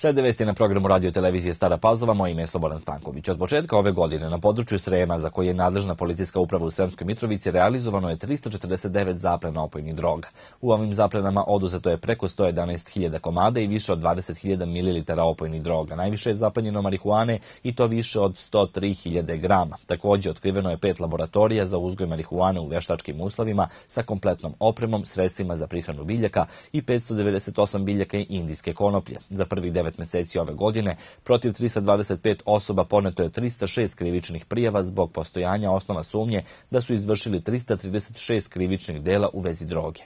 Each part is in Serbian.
Slede vesti na programu radio televizije Stara Pazova, moje ime je Slobodan Stanković. Od početka ove godine na području Srema, za koje je nadležna policijska uprava u Sremskoj Mitrovici, realizovano je 349 zaplena opojnih droga. U ovim zaplenama oduzeto je preko 111.000 komada i više od 20.000 ml opojnih droga. Najviše je zaplenjeno marihuane i to više od 103.000 grama. Takođe, otkriveno je pet laboratorija za uzgoj marihuane u veštačkim uslovima sa kompletnom opremom, sredstvima za prihranu biljaka i 598 biljaka indijske konoplje. Za prvih 9 9 meseci ove godine protiv 325 osoba poneto je 306 krivičnih prijava zbog postojanja osnova sumnje da su izvršili 336 krivičnih dela u vezi droge.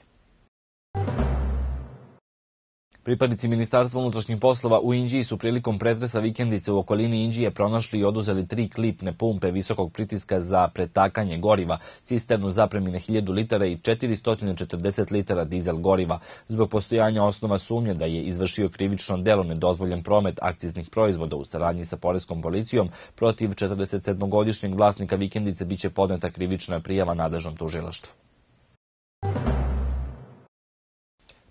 Pripadnici Ministarstva unutrašnjih poslova u Inđiji su prilikom pretresa vikendice u okolini Inđije pronašli i oduzeli tri klipne pumpe visokog pritiska za pretakanje goriva, cisternu zapremine 1000 litara i 440 litara dizel goriva, zbog postojanja osnova sumnje da je izvršio krivično delo nedozvoljen promet akciznih proizvoda u saradnji sa Poreskom policijom protiv 47-godišnjeg vlasnika vikendice biće podneta krivična prijava nadležnom tužilaštvu.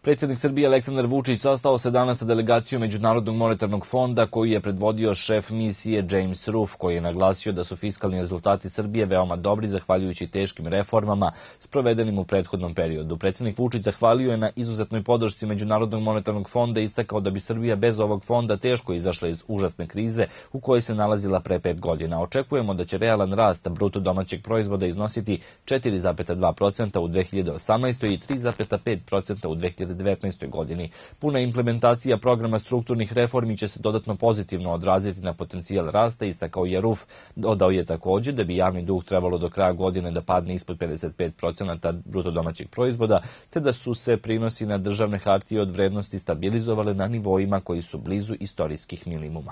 Predsjednik Srbije Aleksandar Vučić sastao se danas sa delegacijom Međunarodnog monetarnog fonda koji je predvodio šef misije James Ruff koji je naglasio da su fiskalni rezultati Srbije veoma dobri zahvaljujući teškim reformama sprovedenim u prethodnom periodu. Predsjednik Vučić zahvalio je na izuzetnoj podršci Međunarodnog monetarnog fonda i istakao da bi Srbija bez ovog fonda teško izašla iz užasne krize u kojoj se nalazila pre pet godina. Očekujemo da će realan rast bruto domaćeg proizvoda iznositi 4,2% u 2018. i 3,5% u 2019. 2019. godini. Puna implementacija programa strukturnih reformi će se dodatno pozitivno odraziti na potencijal rasta, istakao je RUF. Dodao je takođe da bi javni dug trebalo do kraja godine da padne ispod 55% bruto domaćeg proizvoda, te da su se prinosi na državne hartije od vrednosti stabilizovale na nivoima koji su blizu istorijskih minimuma.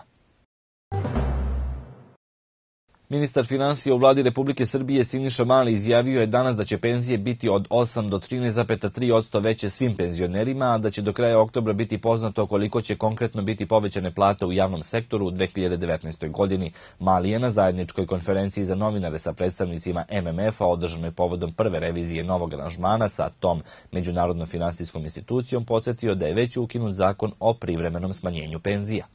Ministar financija u vladi Republike Srbije Siniša Mali izjavio je danas da će penzije biti od 8 do 13,3% veće svim penzionerima, a da će do kraja oktobra biti poznato koliko će konkretno biti povećane plate u javnom sektoru u 2019. godini. Mali je na zajedničkoj konferenciji za novinare sa predstavnicima MMF-a održanoj povodom prve revizije novog aranžmana sa tom međunarodnom finansijskom institucijom podsjetio da je već ukinut zakon o privremenom smanjenju penzija.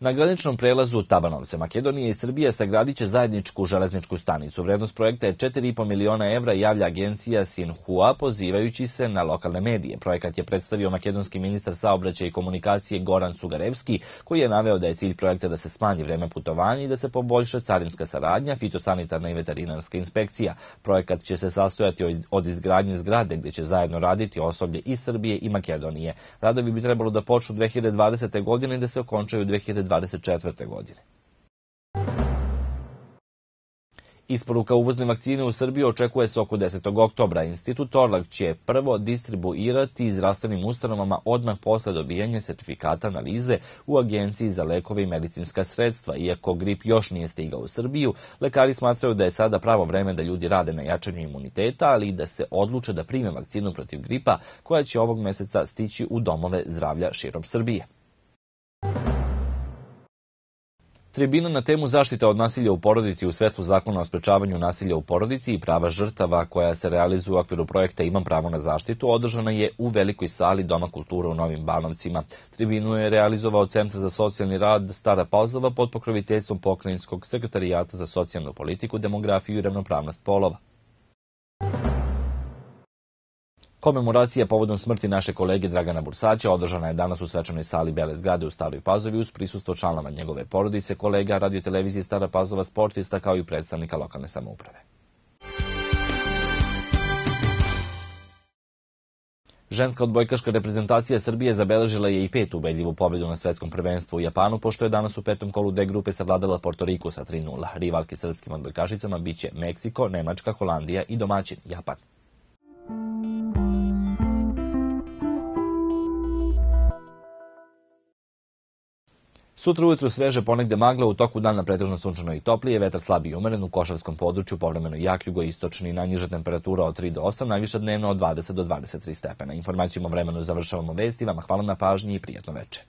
Na graničnom prelazu Tabanovce Makedonije i Srbije sagradit će zajedničku železničku stanicu. Vrednost projekta je 4,5 miliona evra javlja agencija Sinhua pozivajući se na lokalne medije. Projekat je predstavio makedonski ministar saobraćaja i komunikacije Goran Sugarevski, koji je naveo da je cilj projekta da se smanji vreme putovanja i da se poboljša carinska saradnja, fitosanitarna i veterinarska inspekcija. Projekat će se sastojati od izgradnje zgrade gde će zajedno raditi osoblje iz Srbije i Makedonije. Radovi bi trebalo da počnu 2020. godine i da se okončaju 2020. 2024. godine. Isporuka uvozne vakcine u Srbiji očekuje se oko 10. oktobra. Institut Orlak će prvo distribuirati zdravstvenim ustanovama odmah posle dobijanja sertifikata analize u Agenciji za lekove i medicinska sredstva. Iako grip još nije stigao u Srbiju, lekari smatraju da je sada pravo vreme da ljudi rade na jačanju imuniteta, ali i da se odluče da prime vakcinu protiv gripa koja će ovog meseca stići u domove zdravlja širom Srbije. Tribina na temu zaštite od nasilja u porodici u svetlu zakona o sprečavanju nasilja u porodici i prava žrtava koja se realizuje u okviru projekta Imam pravo na zaštitu održana je u velikoj sali Doma kulture u Novim Banovcima. Tribinu je realizovao Centar za socijalni rad Stara Pauzova pod pokroviteljstvom Pokrajinskog sekretarijata za socijalnu politiku, demografiju i ravnopravnost polova. Komemoracija povodom smrti naše kolege Dragana Bursaća održana je danas u svečanoj sali Bele zgrade u Staroj Pazovi uz prisustvo članova njegove porodice, kolega radiotelevizije Stara Pazova sportista kao i predstavnika lokalne samouprave. Ženska odbojkaška reprezentacija Srbije zabeležila je i petu ubedljivu pobedu na svetskom prvenstvu u Japanu, pošto je danas u petom kolu D grupe savladala Porto Riku sa 3-0. Rivalke srpskim odbojkašicama biće Meksiko, Nemačka, Holandija i domaćin Japan. Sutra ujutru sveže ponegde magla, u toku dana pretežno sunčano i toplije, vetar slabiji umeren u košarskom području, povremeno jak jugoistočni, najniža temperatura od 3 do 8, najviša dnevno od 20 do 23 stepena. Informacijom o vremenu završavamo vesti, vama hvala na pažnji i prijatno veče.